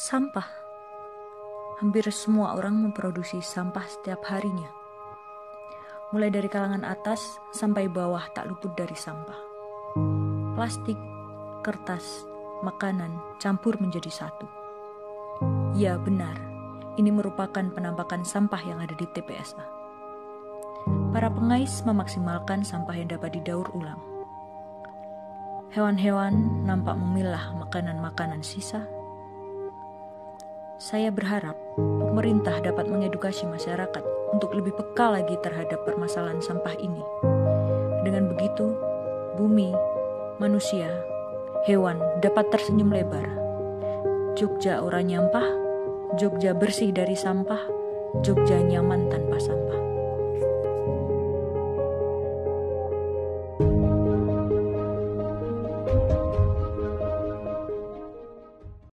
Sampah. Hampir semua orang memproduksi sampah setiap harinya. Mulai dari kalangan atas sampai bawah tak luput dari sampah. Plastik, kertas, makanan campur menjadi satu. Ya, benar. Ini merupakan penampakan sampah yang ada di TPSA. Para pengais memaksimalkan sampah yang dapat didaur ulang. Hewan-hewan nampak memilah makanan-makanan sisa saya berharap pemerintah dapat mengedukasi masyarakat untuk lebih peka lagi terhadap permasalahan sampah ini. Dengan begitu, bumi, manusia, hewan dapat tersenyum lebar. Jogja ora nyampah, Jogja bersih dari sampah, Jogja nyaman tanpa sampah.